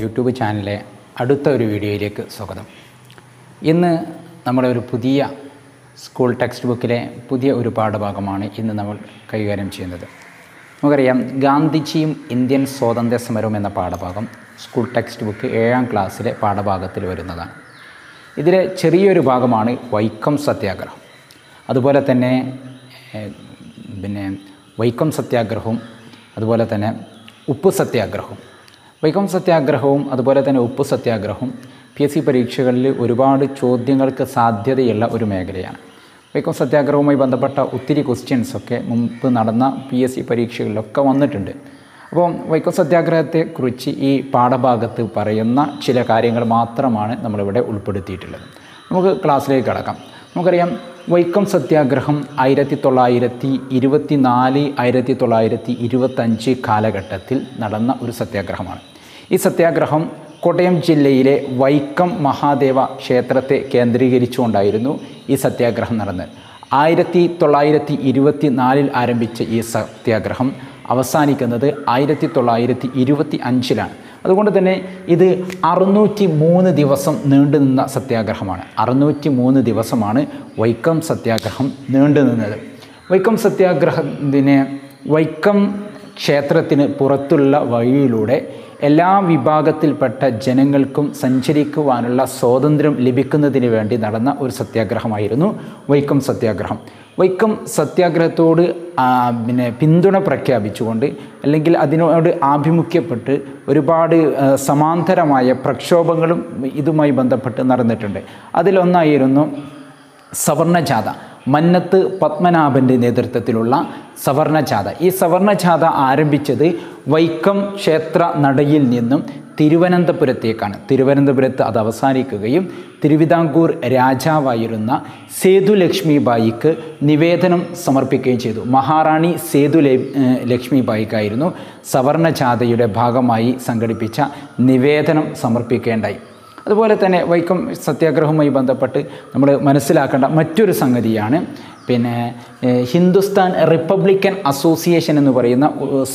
YouTube ചാനലിലെ അടുത്ത ഒരു വീഡിയോയിലേക്ക് സ്വാഗതം. ഇന്ന് നമ്മുടെ ഒരു പുതിയ സ്കൂൾ ടെക്സ്റ്റ് ബുക്കിലെ പുതിയ ഒരു പാഠഭാഗമാണ് ഇന്ന് നമ്മൾ കൈകാര്യം ചെയ്യുന്നത്. നമുക്കറിയാം ഗാന്ധിജിയും ഇന്ത്യൻ സ്വാതന്ത്ര്യ സമരവും എന്ന പാഠഭാഗം സ്കൂൾ ടെക്സ്റ്റ് ബുക്ക് ഏഴാം ക്ലാസ്സിലെ പാഠഭാഗത്തിൽ വരുന്നതാണ്. ഇതിലെ ചെറിയൊരു ഭാഗമാണ് വൈക്കം സത്യാഗ്രഹം. അതുപോലെ തന്നെ പിന്നെ വൈക്കം സത്യാഗ്രഹവും അതുപോലെ തന്നെ ഉപ്പ് സത്യാഗ്രഹവും. വൈക്കം സത്യാഗ്രഹവും അതുപോലെ തന്നെ ഉപ്പ് സത്യാഗ്രഹവും പി എസ് സി പരീക്ഷകളിൽ ഒരുപാട് ചോദ്യങ്ങൾക്ക് സാധ്യതയുള്ള ഒരു മേഖലയാണ്. വൈക്കം സത്യാഗ്രഹവുമായി ബന്ധപ്പെട്ട ഒത്തിരി ക്വസ്റ്റ്യൻസൊക്കെ മുമ്പ് നടന്ന പി എസ് സി പരീക്ഷകളിലൊക്കെ വന്നിട്ടുണ്ട്. അപ്പോൾ വൈക്കം സത്യാഗ്രഹത്തെക്കുറിച്ച് ഈ പാഠഭാഗത്ത് പറയുന്ന ചില കാര്യങ്ങൾ മാത്രമാണ് നമ്മളിവിടെ ഉൾപ്പെടുത്തിയിട്ടുള്ളത്. നമുക്ക് ക്ലാസ്സിലേക്ക് കടക്കാം. നമുക്കറിയാം വൈക്കം സത്യാഗ്രഹം ആയിരത്തി തൊള്ളായിരത്തി ഇരുപത്തി നാല് ആയിരത്തി തൊള്ളായിരത്തി ഇരുപത്തഞ്ച് കാലഘട്ടത്തിൽ നടന്ന ഒരു സത്യാഗ്രഹമാണ്. ഈ സത്യാഗ്രഹം കോട്ടയം ജില്ലയിലെ വൈക്കം മഹാദേവ ക്ഷേത്രത്തെ കേന്ദ്രീകരിച്ചുകൊണ്ടായിരുന്നു ഈ സത്യാഗ്രഹം നടന്നത്. ആയിരത്തി തൊള്ളായിരത്തി ഇരുപത്തി നാലിൽ ആരംഭിച്ച ഈ സത്യാഗ്രഹം അവസാനിക്കുന്നത് ആയിരത്തി തൊള്ളായിരത്തി ഇരുപത്തി അഞ്ചിലാണ് അതുകൊണ്ട് തന്നെ ഇത് അറുന്നൂറ്റി മൂന്ന് ദിവസം നീണ്ടുനിന്ന സത്യാഗ്രഹമാണ്. അറുന്നൂറ്റി മൂന്ന് ദിവസമാണ് വൈക്കം സത്യാഗ്രഹം നീണ്ടുനിന്നത് വൈക്കം സത്യാഗ്രഹത്തിന് വൈക്കം ക്ഷേത്രത്തിന് പുറത്തുള്ള വഴിയിലൂടെ എല്ലാ വിഭാഗത്തിൽപ്പെട്ട ജനങ്ങൾക്കും സഞ്ചരിക്കുവാനുള്ള സ്വാതന്ത്ര്യം ലഭിക്കുന്നതിന് വേണ്ടി നടന്ന ഒരു സത്യാഗ്രഹമായിരുന്നു വൈക്കം സത്യാഗ്രഹം. വൈക്കം സത്യാഗ്രഹത്തോട് പിന്നെ പിന്തുണ പ്രഖ്യാപിച്ചുകൊണ്ട് അല്ലെങ്കിൽ അതിനോട് ആഭിമുഖ്യപ്പെട്ട് ഒരുപാട് സമാന്തരമായ പ്രക്ഷോഭങ്ങളും ഇതുമായി ബന്ധപ്പെട്ട് നടന്നിട്ടുണ്ട്. അതിലൊന്നായിരുന്നു സവർണജാഥ. മന്നത്ത് പത്മനാഭന്റെ നേതൃത്വത്തിലുള്ള സവർണജാഥ. ഈ സവർണജാഥ ആരംഭിച്ചത് വൈക്കം ക്ഷേത്ര നടയിൽ നിന്നും തിരുവനന്തപുരത്തേക്കാണ്. തിരുവനന്തപുരത്ത് അത് അവസാനിക്കുകയും തിരുവിതാംകൂർ രാജാവായിരുന്ന സേതു നിവേദനം സമർപ്പിക്കുകയും ചെയ്തു. മഹാറാണി സേതു ലക്ഷ്മിബായിക്കായിരുന്നു സവർണജാഥയുടെ ഭാഗമായി സംഘടിപ്പിച്ച നിവേദനം സമർപ്പിക്കേണ്ടായി. അതുപോലെ തന്നെ വൈക്കം സത്യാഗ്രഹവുമായി ബന്ധപ്പെട്ട് നമ്മൾ മനസ്സിലാക്കേണ്ട മറ്റൊരു സംഗതിയാണ് പിന്നെ ഹിന്ദുസ്ഥാൻ റിപ്പബ്ലിക്കൻ അസോസിയേഷൻ എന്ന് പറയുന്ന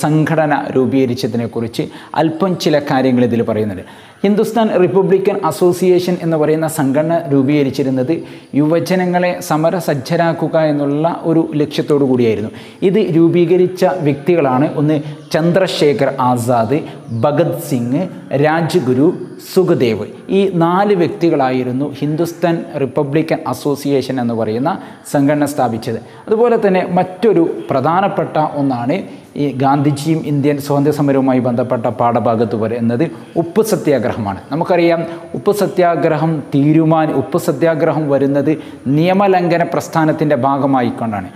സംഘടന രൂപീകരിച്ചതിനെക്കുറിച്ച് അല്പം ചില കാര്യങ്ങൾ ഇതിൽ പറയുന്നുണ്ട്. ഹിന്ദുസ്ഥാൻ റിപ്പബ്ലിക്കൻ അസോസിയേഷൻ എന്ന് പറയുന്ന സംഘടന രൂപീകരിച്ചിരുന്നത് യുവജനങ്ങളെ സമരസജ്ജരാക്കുക എന്നുള്ള ഒരു ലക്ഷ്യത്തോടു കൂടിയായിരുന്നു. ഇത് രൂപീകരിച്ച വ്യക്തികളാണ് ഒന്ന് ചന്ദ്രശേഖർ ആസാദ് ഭഗത് സിംഗ് രാജ്ഗുരു സുഖദേവ്. ഈ നാല് വ്യക്തികളായിരുന്നു ഹിന്ദുസ്ഥാൻ റിപ്പബ്ലിക്കൻ അസോസിയേഷൻ എന്ന് പറയുന്ന സംഘടന സ്ഥാപിച്ചത്. അതുപോലെ തന്നെ മറ്റൊരു പ്രധാനപ്പെട്ട ഒന്നാണ് ഈ ഗാന്ധിജിയും ഇന്ത്യൻ സ്വാതന്ത്ര്യ സമരവുമായി ബന്ധപ്പെട്ട പാഠഭാഗത്ത് വരെ എന്നത് ഉപ്പ് സത്യാഗ്രഹമാണ്. നമുക്കറിയാം ഉപ്പ് സത്യാഗ്രഹം തീരുമാന ഉപ്പ് സത്യാഗ്രഹം വരുന്നത് നിയമലംഘന പ്രസ്ഥാനത്തിന്റെ ഭാഗമായി കൊണ്ടാണ്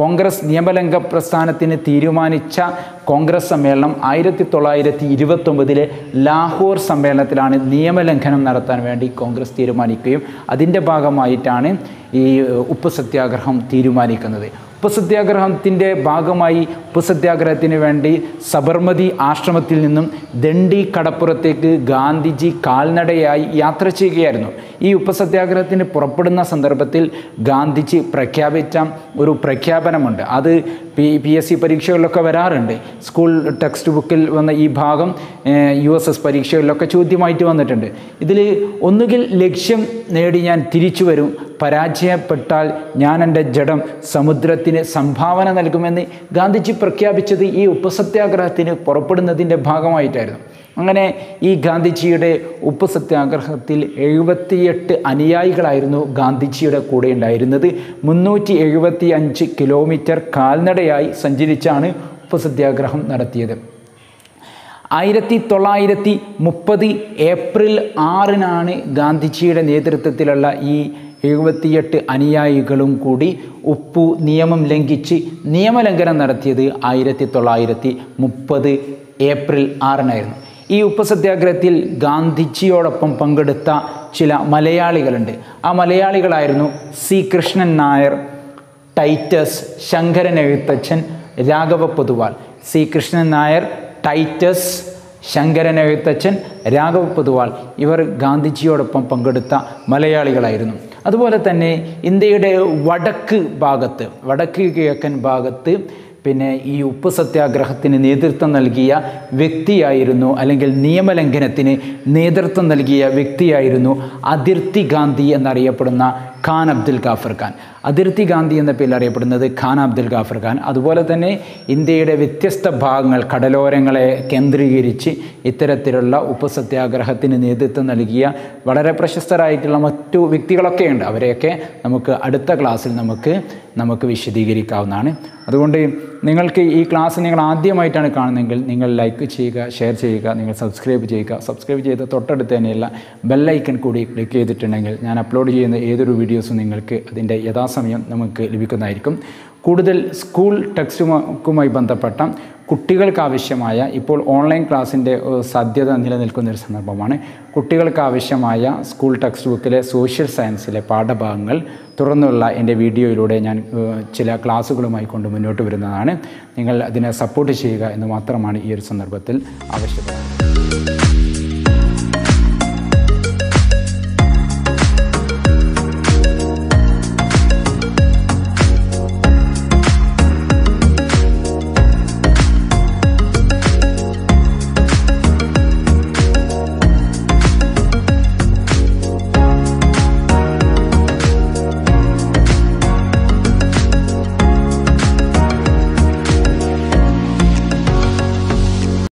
കോൺഗ്രസ് നിയമലംഘ പ്രസ്ഥാനത്തിന് തീരുമാനിച്ച കോൺഗ്രസ് സമ്മേളനം ആയിരത്തി തൊള്ളായിരത്തി ഇരുപത്തൊമ്പതിലെ ലാഹോർ സമ്മേളനത്തിലാണ് നിയമലംഘനം നടത്താൻ വേണ്ടി കോൺഗ്രസ് തീരുമാനിക്കുകയും അതിന്റെ ഭാഗമായിട്ടാണ് ഈ ഉപ്പ് സത്യാഗ്രഹം തീരുമാനിക്കുന്നത്. ഉപ്പ് സത്യാഗ്രഹത്തിന്റെ ഭാഗമായി ഉപ്പുസത്യാഗ്രഹത്തിന് വേണ്ടി സബർമതി ആശ്രമത്തിൽ നിന്നും ദണ്ഡി കടപ്പുറത്തേക്ക് ഗാന്ധിജി കാൽനടയായി യാത്ര ചെയ്യുകയായിരുന്നു. ഈ ഉപ്പുസത്യാഗ്രഹത്തിന് പുറപ്പെടുന്ന സന്ദർഭത്തിൽ ഗാന്ധിജി പ്രഖ്യാപിച്ച ഒരു പ്രഖ്യാപനമുണ്ട്. അത് പി പി എസ് സി പരീക്ഷകളിലൊക്കെ വരാറുണ്ട്. സ്കൂൾ ടെക്സ്റ്റ് ബുക്കിൽ വന്ന ഈ ഭാഗം യു എസ് എസ് പരീക്ഷകളിലൊക്കെ ചോദ്യമായിട്ട് വന്നിട്ടുണ്ട്. ഇതിൽ ഒന്നുകിൽ ലക്ഷ്യം നേടി ഞാൻ തിരിച്ചു വരും പരാജയപ്പെട്ടാൽ ഞാൻ എന്റെ ജഡം സമുദ്രത്തിന് സംഭാവന നൽകുമെന്ന് ഗാന്ധിജി പ്രഖ്യാപിച്ചത് ഈ ഉപ്പസത്യാഗ്രഹത്തിന് പുറപ്പെടുന്നതിന്റെ ഭാഗമായിട്ടായിരുന്നു. അങ്ങനെ ഈ ഗാന്ധിജിയുടെ ഉപ്പ് സത്യാഗ്രഹത്തിൽ എഴുപത്തിയെട്ട് അനുയായികളായിരുന്നു ഗാന്ധിജിയുടെ കൂടെ ഉണ്ടായിരുന്നത്. മുന്നൂറ്റി എഴുപത്തി അഞ്ച് കിലോമീറ്റർ കാൽനടയായി സഞ്ചരിച്ചാണ് ഉപ്പ് സത്യാഗ്രഹം നടത്തിയത്. ആയിരത്തി തൊള്ളായിരത്തി മുപ്പത് ഏപ്രിൽ ആറിനാണ് ഗാന്ധിജിയുടെ നേതൃത്വത്തിലുള്ള ഈ എഴുപത്തിയെട്ട് അനുയായികളും കൂടി ഉപ്പു നിയമം ലംഘിച്ച് നിയമലംഘനം നടത്തിയത് ആയിരത്തി തൊള്ളായിരത്തി മുപ്പത് ഏപ്രിൽ ആറിനായിരുന്നു. ഈ ഉപ്പ് സത്യാഗ്രഹത്തിൽ ഗാന്ധിജിയോടൊപ്പം പങ്കെടുത്ത ചില മലയാളികളുണ്ട്. ആ മലയാളികളായിരുന്നു C. Krishnan Nair Titus Sankaran Ezhuthachan Raghava Poduval. C. Krishnan Nair Titus Sankaran Ezhuthachan Raghava Poduval. ഇവർ ഗാന്ധിജിയോടൊപ്പം പങ്കെടുത്ത മലയാളികളായിരുന്നു. അതുപോലെ തന്നെ ഇന്ത്യയുടെ വടക്ക് ഭാഗത്ത് വടക്ക് കിഴക്കൻ ഭാഗത്ത് പിന്നെ ഈ ഉപ്പ് സത്യാഗ്രഹത്തിന് നേതൃത്വം നൽകിയ വ്യക്തിയായിരുന്നു അല്ലെങ്കിൽ നിയമലംഘനത്തിന് നേതൃത്വം നൽകിയ വ്യക്തിയായിരുന്നു അതിർത്തി ഗാന്ധി എന്നറിയപ്പെടുന്ന ഖാൻ അബ്ദുൽ ഗാഫർ ഖാൻ. അതിർത്തി ഗാന്ധി എന്ന പേരിൽ അറിയപ്പെടുന്നത് ഖാൻ അബ്ദുൽ ഗാഫർ ഖാൻ. അതുപോലെ തന്നെ ഇന്ത്യയുടെ വ്യത്യസ്ത ഭാഗങ്ങൾ കടലോരങ്ങളെ കേന്ദ്രീകരിച്ച് ഇത്തരത്തിലുള്ള ഉപസത്യാഗ്രഹത്തിന് നേതൃത്വം നൽകിയ വളരെ പ്രശസ്തരായിട്ടുള്ള മറ്റു വ്യക്തികളൊക്കെയുണ്ട് അവരെയൊക്കെ നമുക്ക് അടുത്ത ക്ലാസ്സിൽ നമുക്ക് നമുക്ക് വിശദീകരിക്കാവുന്നതാണ്. അതുകൊണ്ട് നിങ്ങൾക്ക് ഈ ക്ലാസ് നിങ്ങൾ ആദ്യമായിട്ടാണ് കാണുന്നതെങ്കിൽ നിങ്ങൾ ലൈക്ക് ചെയ്യുക ഷെയർ ചെയ്യുക നിങ്ങൾ സബ്സ്ക്രൈബ് ചെയ്യുക. സബ്സ്ക്രൈബ് ചെയ്ത തൊട്ടടുത്ത് തന്നെയുള്ള ബെല്ലൈക്കൺ കൂടി ക്ലിക്ക് ചെയ്തിട്ടുണ്ടെങ്കിൽ ഞാൻ അപ്ലോഡ് ചെയ്യുന്ന ഏതൊരു വീഡിയോസും നിങ്ങൾക്ക് അതിന്റെ യഥാസമയം നമുക്ക് ലഭിക്കുന്നതായിരിക്കും. കൂടുതൽ സ്കൂൾ ടെക്സ്റ്റുമായി ബന്ധപ്പെട്ട കുട്ടികൾക്കാവശ്യമായ ഇപ്പോൾ ഓൺലൈൻ ക്ലാസ്സിന്റെ സാധ്യത നിലനിൽക്കുന്ന ഒരു സന്ദർഭമാണ്. കുട്ടികൾക്കാവശ്യമായ സ്കൂൾ ടെക്സ്റ്റ് ബുക്കിലെ സോഷ്യൽ സയൻസിലെ പാഠഭാഗങ്ങൾ തുറന്നുള്ള എന്റെ വീഡിയോയിലൂടെ ഞാൻ ചില ക്ലാസ്സുകളുമായി കൊണ്ട് മുന്നോട്ട് വരുന്നതാണ്. നിങ്ങൾ അതിനെ സപ്പോർട്ട് ചെയ്യുക എന്ന് മാത്രമാണ് ഈ ഒരു സന്ദർഭത്തിൽ ആവശ്യപ്പെടുന്നത്.